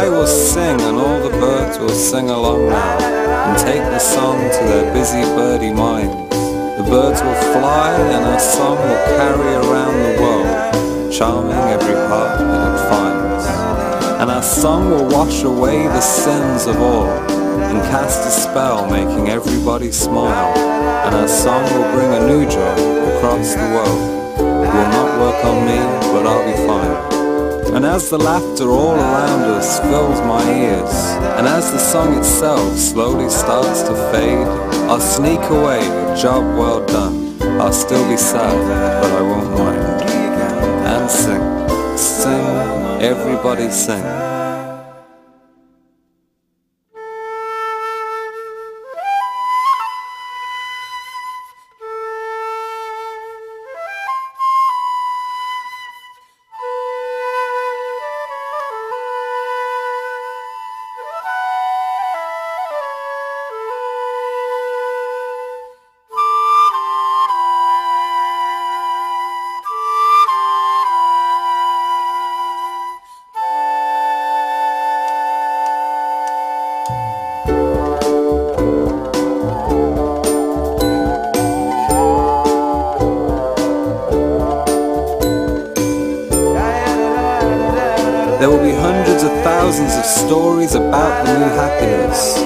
I will sing and all the birds will sing along now and take the song to their busy birdie minds. The birds will fly and our song will carry around the world, charming every heart that it finds. And our song will wash away the sins of all and cast a spell making everybody smile. And our song will bring a new joy across the world. It will not work on me, but I'll be. And as the laughter all around us fills my ears, and as the song itself slowly starts to fade, I'll sneak away a job well done. I'll still be sad, but I won't mind. And sing, sing, everybody sing. There will be hundreds of thousands of stories about the new happiness,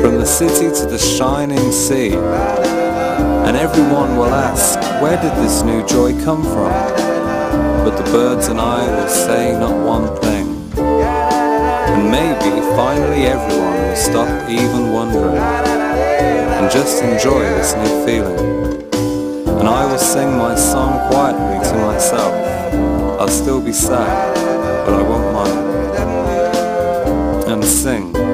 from the city to the shining sea. And everyone will ask, where did this new joy come from? But the birds and I will say not one thing. And maybe finally everyone will stop even wondering and just enjoy this new feeling. And I will sing my song quietly to myself. I'll still be sad, but I won't mind. And sing